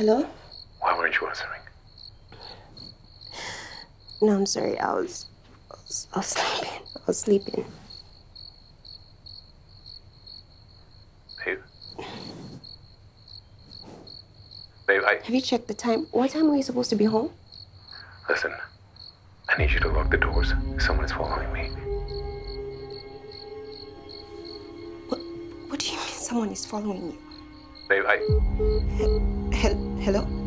Hello? Why weren't you answering? No, I'm sorry. I was, I was, I was sleeping. I was sleeping. Babe? Babe, I. Have you checked the time? What time were you supposed to be home? Listen, I need you to lock the doors. Someone is following me. What do you mean someone is following you? Babe, I. He- hello?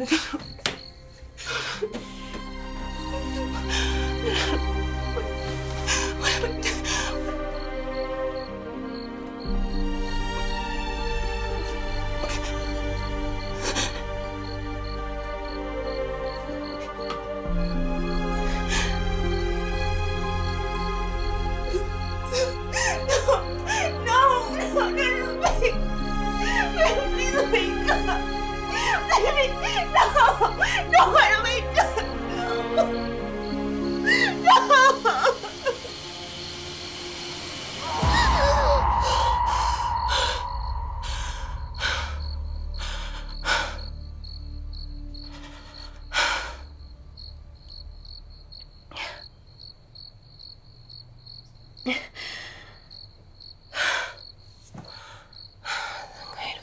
No,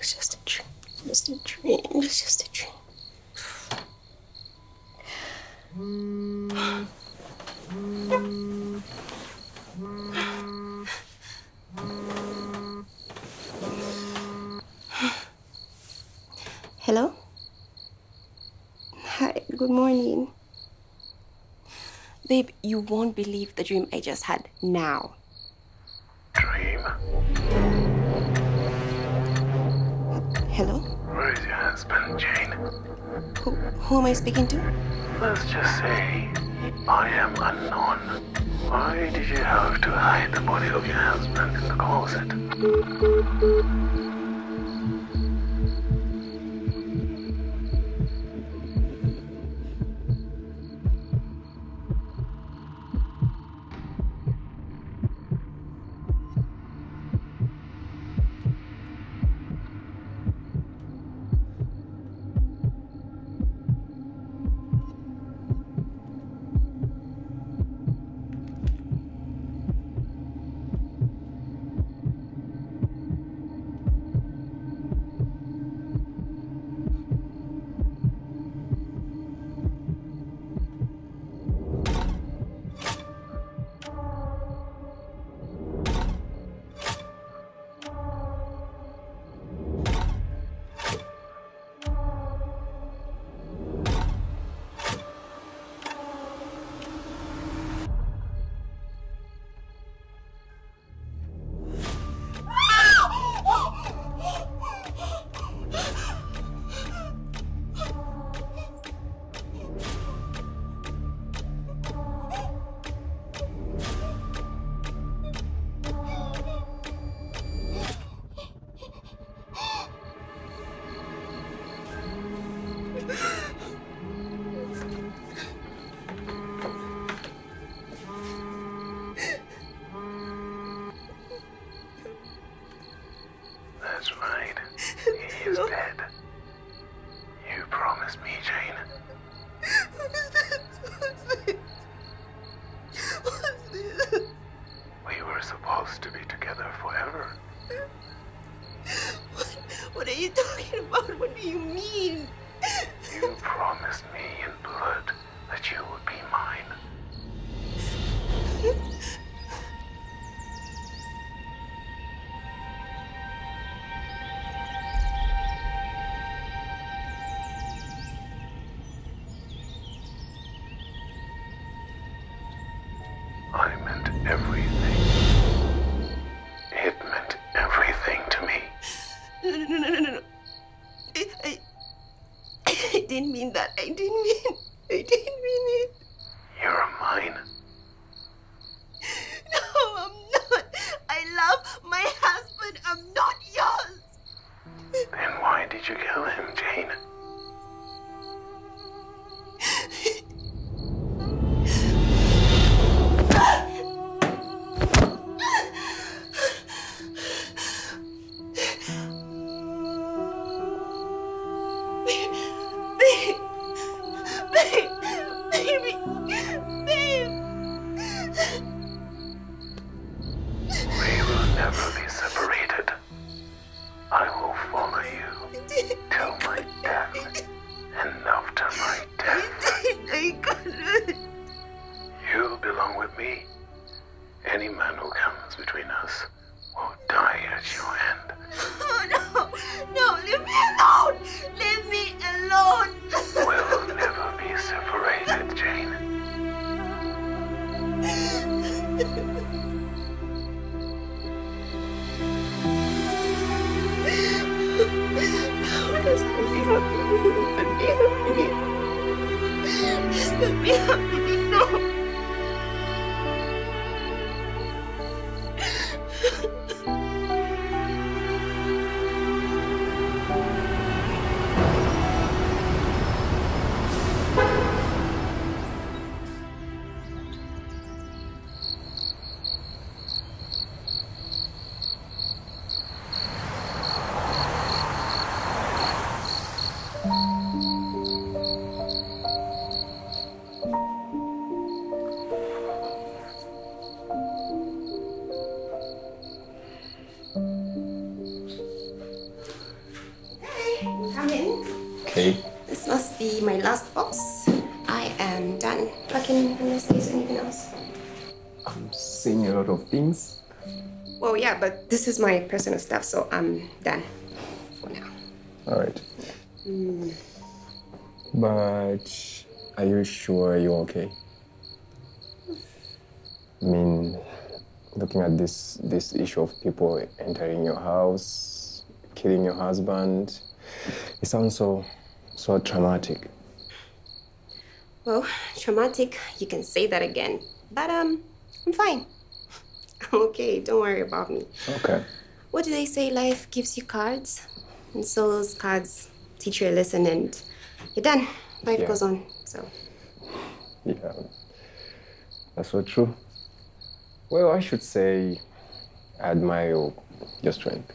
was just a dream. Just a dream. It was just a dream. Hello? Hi, good morning. Babe, you won't believe the dream I just had now. Hello? Where is your husband, Jane? Who, who am I speaking to? Let's just say I am unknown. Why did you have to hide the body of your husband in the closet? You mean? You promised me in blood that you would be mine. I meant everything. me. Any man who comes between us will die at your hand. Oh, no, no, leave me alone! Leave me alone! we'll never be separated, Jane. No, just put me up. Just put me up. Just put me up. No. My last box. I am done packing unless there's anything else. I'm seeing a lot of things. Well, yeah, but this is my personal stuff, so I'm done for now. All right. But are you sure you're okay? I mean, looking at this this issue of people entering your house, killing your husband, it sounds so so traumatic. Well, traumatic, you can say that again. But um, I'm fine. I'm okay, don't worry about me. Okay. What do they say? Life gives you cards. And so those cards teach you a lesson and you're done. Life Yeah. goes on. So Yeah. That's so true. Well, I should say I admire your, your strength.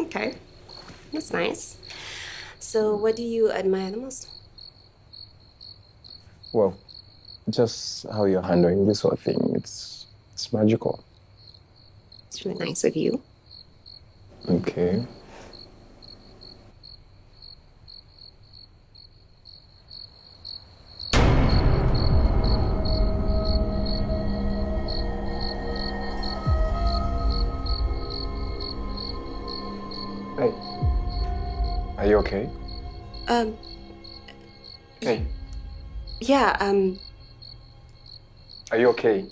okay. That's nice. So what do you admire the most? Well, just how you're handling this whole thing, it's it's magical. It's really nice of you. Okay. Hey. Are you okay? Um, Hey. yeah, um, Are you okay?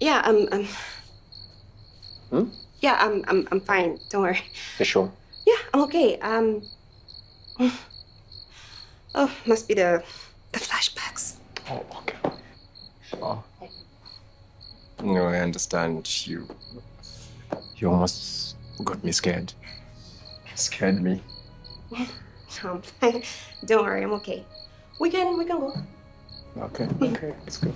yeah, um, um, Hmm? yeah, I'm, I'm, I'm fine. Don't worry. You sure? Yeah, I'm okay. Um, oh, must be the, the flashbacks. Oh, okay. Oh. No, I understand. You. You almost got me scared. Scared me. Don't worry, I'm okay. We can we can go. Okay, okay, let's go.